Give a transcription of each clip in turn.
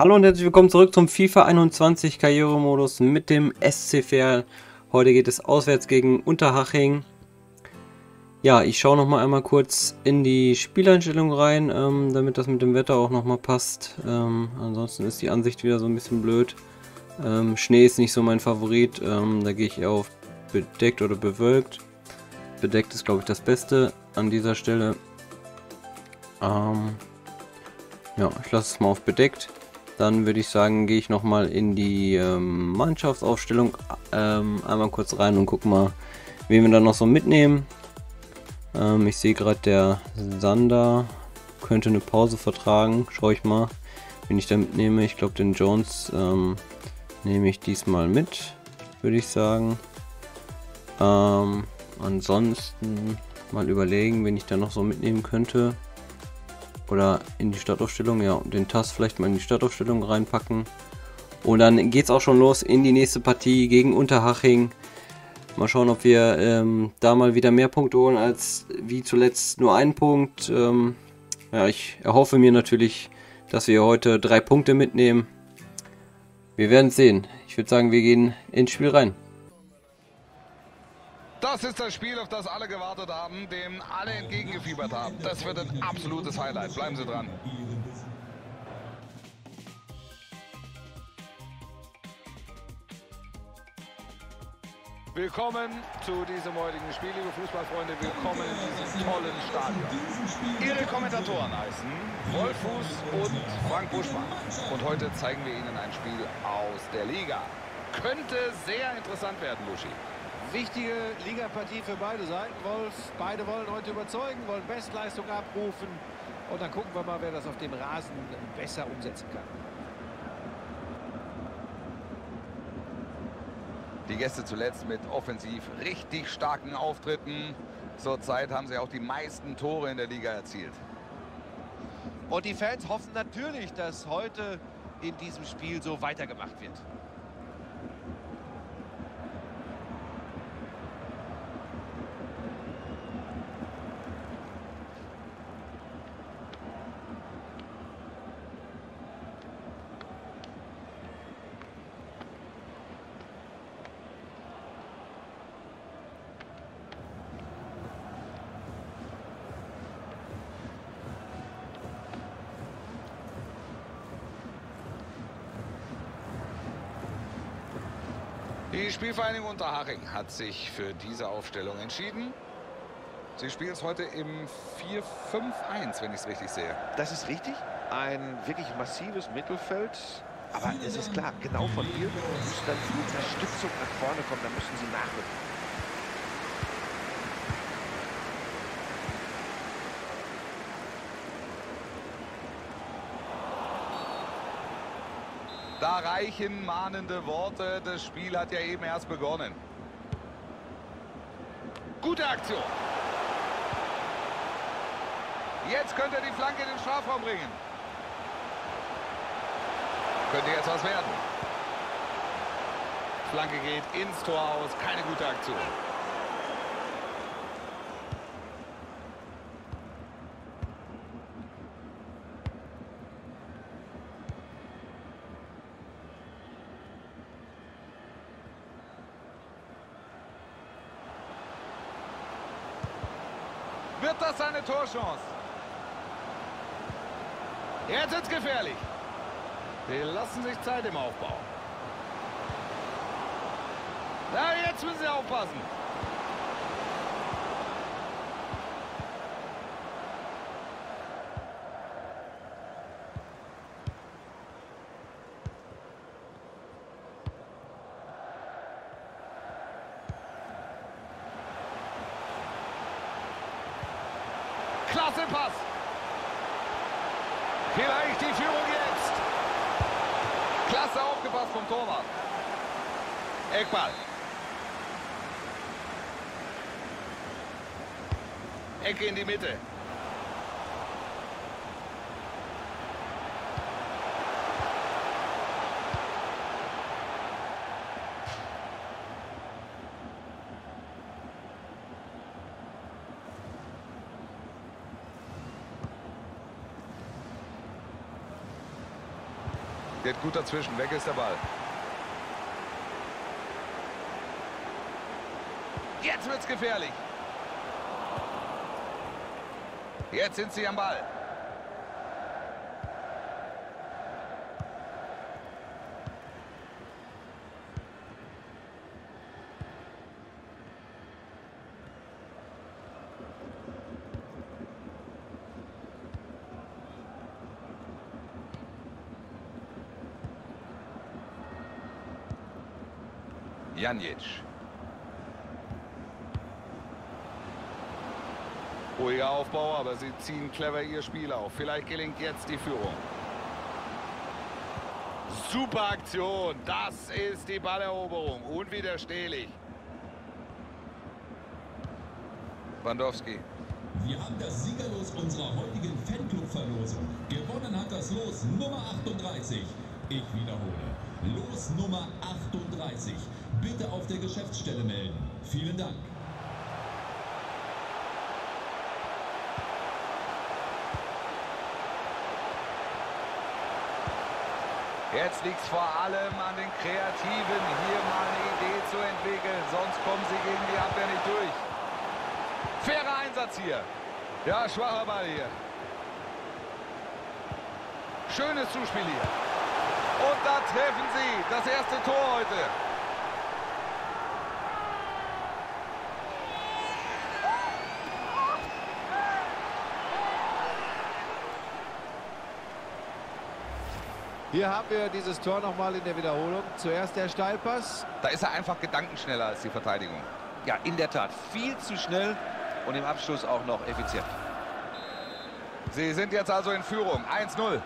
Hallo und herzlich willkommen zurück zum FIFA 21 Karrieremodus mit dem SCFR. Heute geht es auswärts gegen Unterhaching. Ja, ich schaue noch mal einmal kurz in die Spieleinstellung rein, ähm, damit das mit dem Wetter auch noch mal passt. Ähm, ansonsten ist die Ansicht wieder so ein bisschen blöd. Ähm, Schnee ist nicht so mein Favorit, ähm, da gehe ich eher auf bedeckt oder bewölkt. Bedeckt ist glaube ich das Beste an dieser Stelle. Ähm, ja, ich lasse es mal auf bedeckt. Dann würde ich sagen, gehe ich nochmal in die ähm, Mannschaftsaufstellung ähm, einmal kurz rein und guck mal, wen wir dann noch so mitnehmen. Ähm, ich sehe gerade, der Sander könnte eine Pause vertragen. Schaue ich mal, wen ich da mitnehme. Ich glaube, den Jones ähm, nehme ich diesmal mit, würde ich sagen. Ähm, ansonsten mal überlegen, wen ich da noch so mitnehmen könnte. Oder in die Startaufstellung, ja, den Tass vielleicht mal in die Startaufstellung reinpacken. Und dann geht es auch schon los in die nächste Partie gegen Unterhaching. Mal schauen, ob wir ähm, da mal wieder mehr Punkte holen als wie zuletzt nur einen Punkt. Ähm, ja, ich erhoffe mir natürlich, dass wir heute drei Punkte mitnehmen. Wir werden sehen. Ich würde sagen, wir gehen ins Spiel rein. Das ist das Spiel, auf das alle gewartet haben, dem alle entgegengefiebert haben. Das wird ein absolutes Highlight. Bleiben Sie dran. Willkommen zu diesem heutigen Spiel, liebe Fußballfreunde. Willkommen in diesem tollen Stadion. Ihre Kommentatoren heißen Wolf Fuß und Frank Buschmann. Und heute zeigen wir Ihnen ein Spiel aus der Liga. Könnte sehr interessant werden, Buschi. Wichtige Ligapartie für beide Seiten, Wolf. Beide wollen heute überzeugen, wollen Bestleistung abrufen. Und dann gucken wir mal, wer das auf dem Rasen besser umsetzen kann. Die Gäste zuletzt mit offensiv richtig starken Auftritten. Zurzeit haben sie auch die meisten Tore in der Liga erzielt. Und die Fans hoffen natürlich, dass heute in diesem Spiel so weitergemacht wird. Die Spielvereinigung Unterhaching hat sich für diese Aufstellung entschieden. Sie spielen es heute im 4-5-1, wenn ich es richtig sehe. Das ist richtig. Ein wirklich massives Mittelfeld. Aber es ist klar, genau von hier muss dann die Unterstützung nach vorne kommen. Da müssen sie nachrücken. Da reichen mahnende Worte. Das Spiel hat ja eben erst begonnen. Gute Aktion. Jetzt könnte er die Flanke in den Strafraum bringen. Könnte jetzt was werden. Flanke geht ins Tor aus. Keine gute Aktion. Wird das seine Torchance? Jetzt ist gefährlich. Die lassen sich Zeit im Aufbau. Na, jetzt müssen sie aufpassen. Klasse Pass. Vielleicht die Führung jetzt. Klasse aufgepasst vom Torwart. Eckball. Ecke in die Mitte. Geht gut dazwischen. Weg ist der Ball. Jetzt wird's gefährlich. Jetzt sind sie am Ball. Janic. Ruhiger Aufbau, aber sie ziehen clever ihr Spiel auf. Vielleicht gelingt jetzt die Führung. Super Aktion. Das ist die Balleroberung. Unwiderstehlich. Wandowski. Wir haben das Siegerlos unserer heutigen Fanclub-Verlosung. Gewonnen hat das Los Nummer 38. Ich wiederhole. Los Nummer 38. Bitte auf der Geschäftsstelle melden. Vielen Dank. Jetzt liegt es vor allem an den Kreativen, hier mal eine Idee zu entwickeln. Sonst kommen sie gegen die Abwehr nicht durch. Fairer Einsatz hier. Ja, schwacher Ball hier. Schönes Zuspiel hier. Und da treffen sie das erste Tor heute. Hier haben wir dieses Tor nochmal in der Wiederholung. Zuerst der Steilpass. Da ist er einfach gedankenschneller als die Verteidigung. Ja, in der Tat. Viel zu schnell und im Abschluss auch noch effizient. Sie sind jetzt also in Führung. 1-0.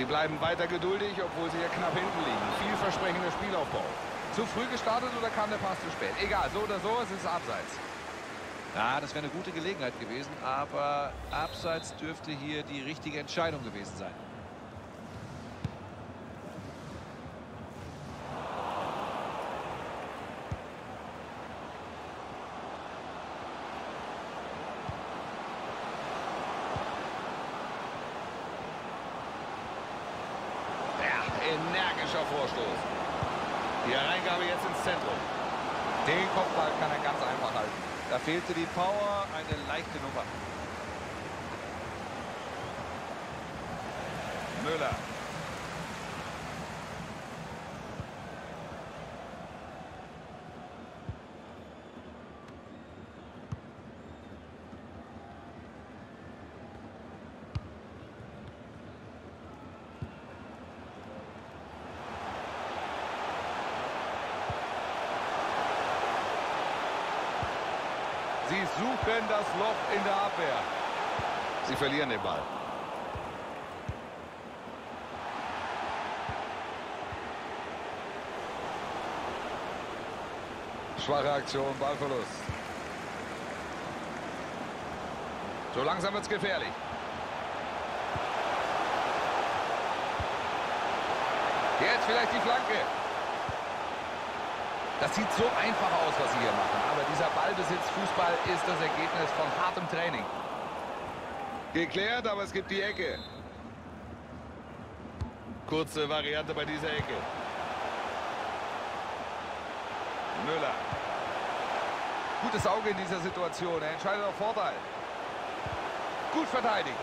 Sie bleiben weiter geduldig, obwohl sie hier knapp hinten liegen. Vielversprechender Spielaufbau. Zu früh gestartet oder kam der Pass zu spät? Egal, so oder so, es ist abseits. Ja, das wäre eine gute Gelegenheit gewesen, aber abseits dürfte hier die richtige Entscheidung gewesen sein. Ja, energischer Vorstoß. Die Hereingabe jetzt ins Zentrum. Den Kopfball kann er ganz einfach halten. Da fehlte die Power, eine leichte Nummer. Müller. Sie suchen das Loch in der Abwehr. Sie verlieren den Ball. Schwache Aktion, Ballverlust. So langsam wird es gefährlich. Jetzt vielleicht die Flanke. Das sieht so einfach aus, was sie hier machen. Aber dieser Ballbesitz-Fußball ist das Ergebnis von hartem Training. Geklärt, aber es gibt die Ecke. Kurze Variante bei dieser Ecke. Müller. Gutes Auge in dieser Situation. Er entscheidet auf Vorteil. Gut verteidigt.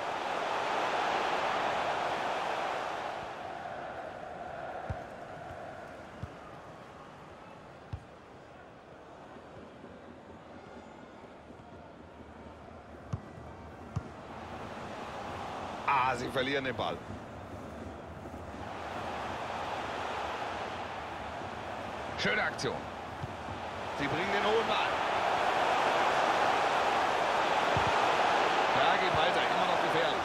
Also sie verlieren den Ball. Schöne Aktion. Sie bringen den hohen Ball. Da geht weiter, immer noch gefährlich.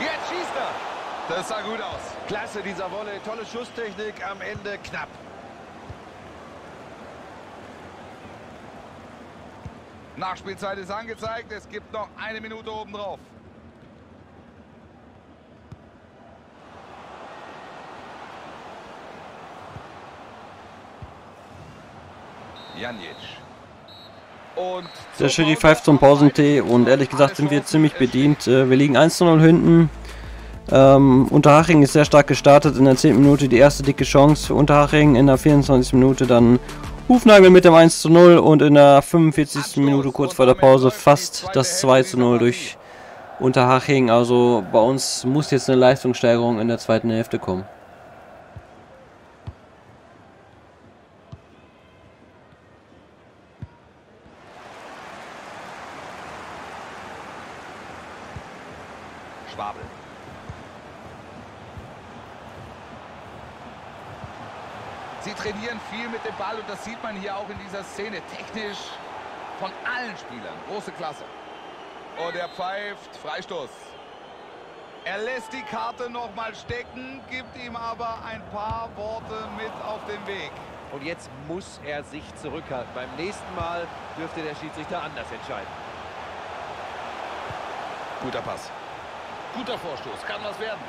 Jetzt schießt er. Das sah gut aus. Klasse, dieser Wolle. Tolle Schusstechnik, am Ende knapp. Nachspielzeit ist angezeigt. Es gibt noch eine Minute obendrauf. Der Schiri pfeift zum Pausentee und ehrlich gesagt sind wir ziemlich bedient. Äh, Wir liegen 1 zu 0 hinten. Ähm, Unterhaching ist sehr stark gestartet in der 10. Minute. Die erste dicke Chance für Unterhaching. In der 24. Minute dann Hufnagel mit dem 1 zu 0 und in der 45. Minute kurz vor der Pause fast das 2 zu 0 durch Unterhaching. Also bei uns muss jetzt eine Leistungssteigerung in der zweiten Hälfte kommen. Schwabel. Sie trainieren viel mit dem Ball und das sieht man hier auch in dieser Szene. Technisch von allen Spielern. Große Klasse. Und er pfeift Freistoß. Er lässt die Karte noch mal stecken, gibt ihm aber ein paar Worte mit auf den Weg. Und jetzt muss er sich zurückhalten. Beim nächsten Mal dürfte der Schiedsrichter anders entscheiden. Guter Pass. Guter Vorstoß. Kann was werden.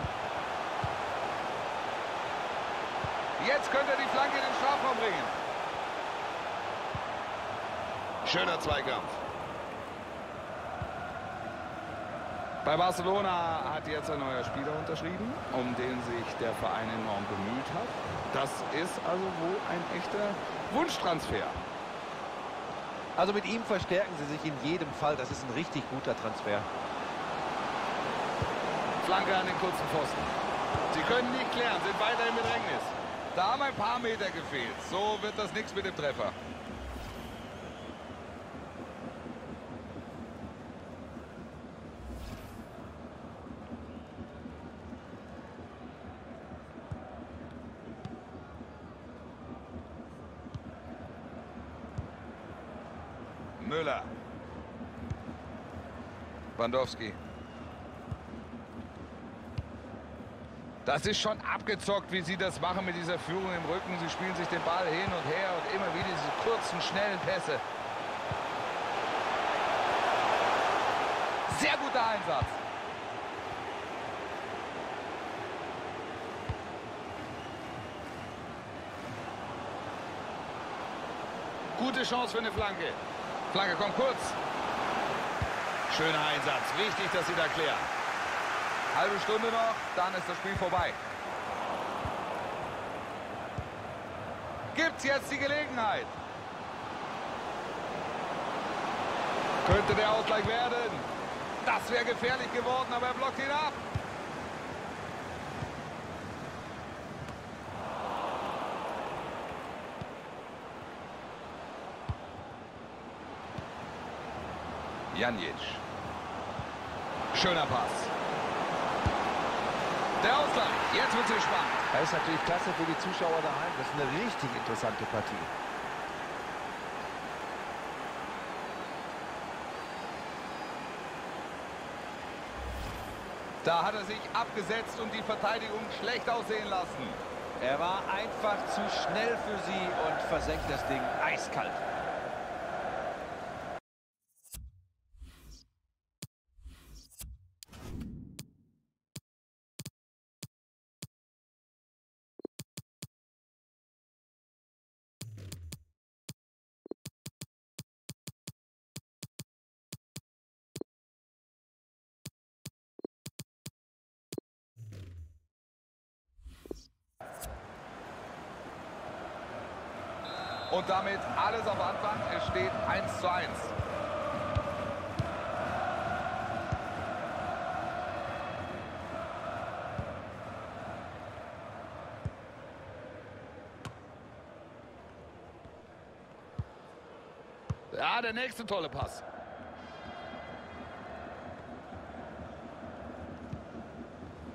Jetzt könnte er die Flanke in den Strafraum bringen. Schöner Zweikampf. Bei Barcelona hat jetzt ein neuer Spieler unterschrieben, um den sich der Verein enorm bemüht hat. Das ist also wohl ein echter Wunschtransfer. Also mit ihm verstärken sie sich in jedem Fall. Das ist ein richtig guter Transfer. Flanke an den kurzen Pfosten. Sie können nicht klären, sind weiter im Bedrängnis. Da haben ein paar Meter gefehlt. So wird das nichts mit dem Treffer. Müller. Wandowski. Das ist schon abgezockt, wie sie das machen mit dieser Führung im Rücken. Sie spielen sich den Ball hin und her und immer wieder diese kurzen, schnellen Pässe. Sehr guter Einsatz. Gute Chance für eine Flanke. Flanke kommt kurz. Schöner Einsatz. Wichtig, dass sie da klären. Halbe Stunde noch, dann ist das Spiel vorbei. Gibt's jetzt die Gelegenheit? Könnte der Ausgleich werden. Das wäre gefährlich geworden, aber er blockt ihn ab. Janic. Schöner Pass. Der Ausgleich. Jetzt wird es spannend. Das ist natürlich klasse für die Zuschauer daheim. Das ist eine richtig interessante Partie. Da hat er sich abgesetzt und die Verteidigung schlecht aussehen lassen. Er war einfach zu schnell für sie und versenkt das Ding eiskalt. Und damit alles auf Anfang. Es steht 1 zu 1. Ja, der nächste tolle Pass.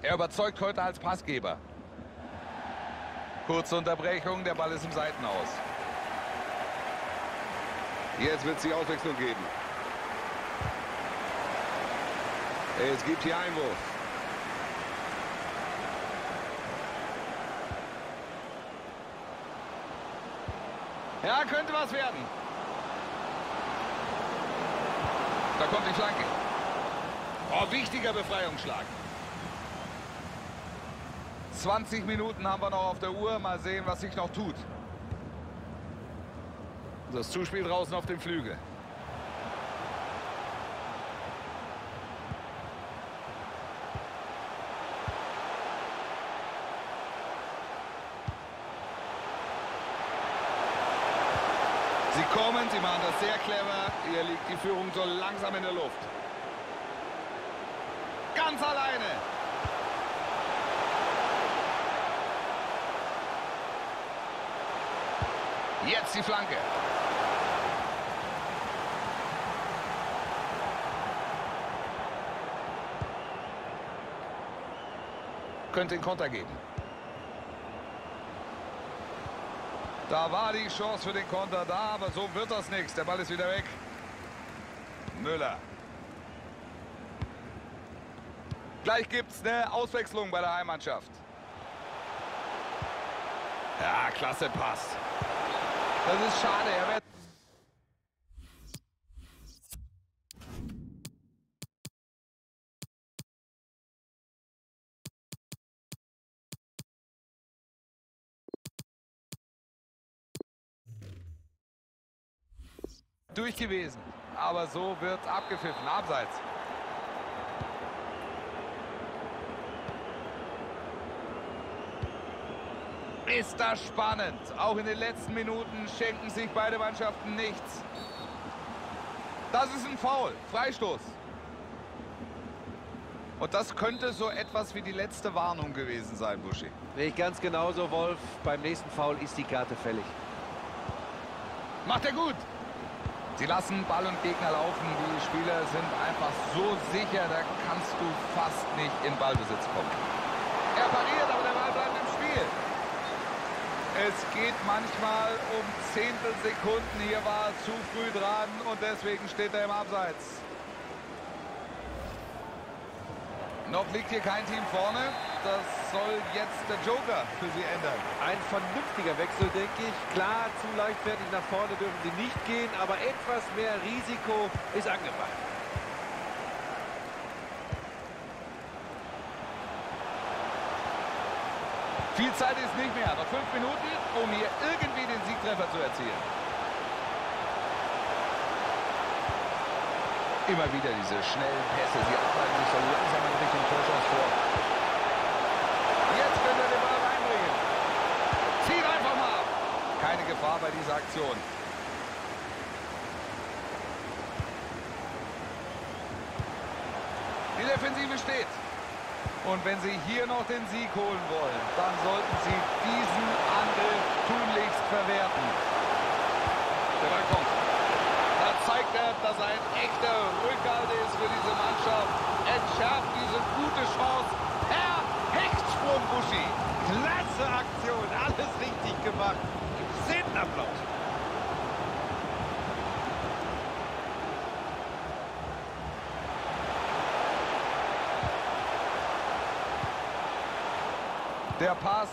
Er überzeugt heute als Passgeber. Kurze Unterbrechung, der Ball ist im Seitenaus. Jetzt wird es die Auswechslung geben. Es gibt hier Einwurf. Ja, könnte was werden. Da kommt die Flanke. Oh, wichtiger Befreiungsschlag. 20 Minuten haben wir noch auf der Uhr. Mal sehen, was sich noch tut. Das Zuspiel draußen auf dem Flügel. Sie kommen, sie machen das sehr clever. Hier liegt die Führung so langsam in der Luft. Ganz alleine. Jetzt die Flanke. Könnte den Konter geben. Da war die Chance für den Konter da, aber so wird das nichts. Der Ball ist wieder weg. Müller. Gleich gibt es eine Auswechslung bei der Heimmannschaft. Ja, klasse Pass. Das ist schade. Er wird durch gewesen. Aber so wird abgepfiffen. Abseits. Ist das spannend. Auch in den letzten Minuten schenken sich beide Mannschaften nichts. Das ist ein Foul. Freistoß. Und das könnte so etwas wie die letzte Warnung gewesen sein, Buschi. Sehe ich ganz genauso, Wolf. Beim nächsten Foul ist die Karte fällig. Macht er gut. Sie lassen Ball und Gegner laufen. Die Spieler sind einfach so sicher, da kannst du fast nicht in Ballbesitz kommen. Er pariert, aber der Ball bleibt im Spiel. Es geht manchmal um Zehntelsekunden. Hier war er zu früh dran und deswegen steht er im Abseits. Noch liegt hier kein Team vorne. Das soll jetzt der Joker für sie ändern. Ein vernünftiger Wechsel, denke ich. Klar, zu leichtfertig nach vorne dürfen sie nicht gehen, aber etwas mehr Risiko ist angebracht. Viel Zeit ist nicht mehr. Noch fünf Minuten, um hier irgendwie den Siegtreffer zu erzielen. Immer wieder diese schnellen Pässe. Sie arbeiten sich so langsam in Richtung Torschance vor. Jetzt könnte er den Ball reinbringen. Zieht einfach mal ab. Keine Gefahr bei dieser Aktion. Die Defensive steht. Und wenn Sie hier noch den Sieg holen wollen, dann sollten Sie diesen Angriff tunlichst verwerten. Der Ball kommt. Da zeigt er, dass er ein echter Rückhalt ist für diese Mannschaft. Entschärft diese gute Chance. Herr Hechtsprung, Buschi. Klasse Aktion, alles richtig gemacht. Einen Applaus. Der Pass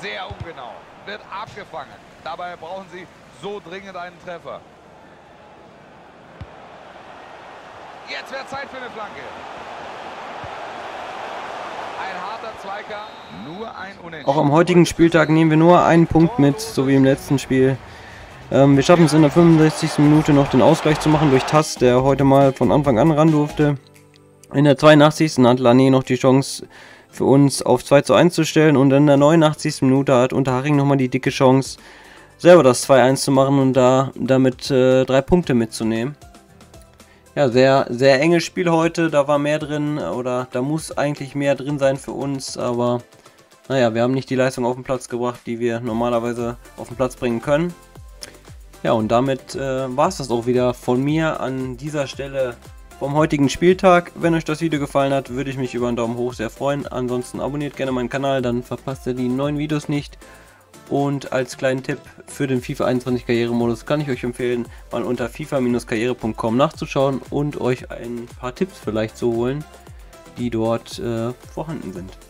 sehr ungenau. Wird abgefangen. Dabei brauchen sie so dringend einen Treffer. Jetzt wird Zeit für eine Flanke. Ein harter Zweikampf. Nur ein Unentschieden. Auch am heutigen Spieltag nehmen wir nur einen Punkt mit, so wie im letzten Spiel. Ähm, wir schaffen es in der 65. Minute noch den Ausgleich zu machen durch Tass, der heute mal von Anfang an ran durfte. In der 82. hat Lané noch die Chance für uns auf 2 zu 1 zu stellen und in der 89. Minute hat Unterhaching nochmal die dicke Chance, selber das 2-1 zu machen und da damit äh, drei Punkte mitzunehmen. Ja, sehr, sehr enges Spiel heute, da war mehr drin oder da muss eigentlich mehr drin sein für uns, aber naja, wir haben nicht die Leistung auf den Platz gebracht, die wir normalerweise auf den Platz bringen können. Ja, und damit äh, war es das auch wieder von mir an dieser Stelle vom heutigen Spieltag. Wenn euch das Video gefallen hat, würde ich mich über einen Daumen hoch sehr freuen. Ansonsten abonniert gerne meinen Kanal, dann verpasst ihr die neuen Videos nicht. Und als kleinen Tipp für den FIFA 21 Karrieremodus kann ich euch empfehlen, mal unter fifa-karriere.com nachzuschauen und euch ein paar Tipps vielleicht zu holen, die dort äh, vorhanden sind.